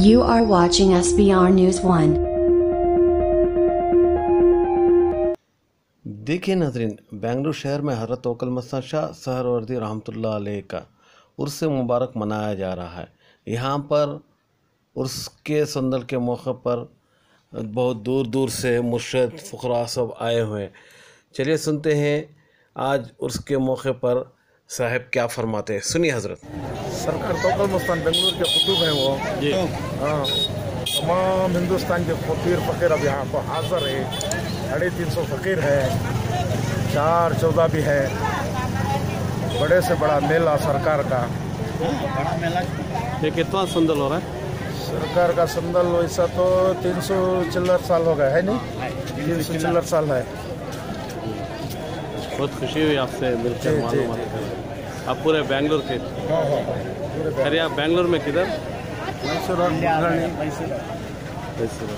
You are watching SBR News 1. देखिए नजरीन, बेंगलुरु शहर में हज़रत तोकल मस्तान शाह सहरवर्दी रहमतुल्लाह अलैह का उर्स मुबारक मनाया जा रहा है यहाँ पर उर्स के संदल के मौके पर बहुत दूर दूर से मुर्शद, फ़ुकरा सब आए हुए चलिए सुनते हैं आज उर्स के मौके पर साहब क्या फरमाते हैं? सुनिए हज़रत। सरकार तोकल मस्तान बेंगलुरु के कुतुब हैं वो। जी। हाँ। तमाम हिंदुस्तान के फकीर फकीर अब यहाँ पर हाजिर है। साढ़े तीन सौ फकीर है। चार चौदह भी है। बड़े से बड़ा मेला सरकार का। बड़ा मेला ये कितना संदल हो रहा है? सरकार का संदल वैसा तो तीन सौ चिल्लर साल हो गया है नहीं? तीन सौ चिल्लर साल है। बहुत खुशी हुई आपसे मिलकर मालूम। आप पूरे बेंगलोर के? हाँ हाँ हाँ। अरे आप बैंगलोर में किधर? मैसूर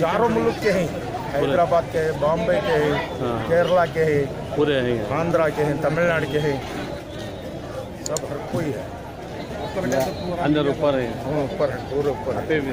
चारों मुल्क के हैं। हैदराबाद के हैं बॉम्बे के हैं हाँ। केरला के हैं पूरे हैं आंध्रा के हैं तमिलनाडु के हैं। सब हर कोई है। अंदर ऊपर है। हाँ, ऊपर है पूरे ऊपर है। भी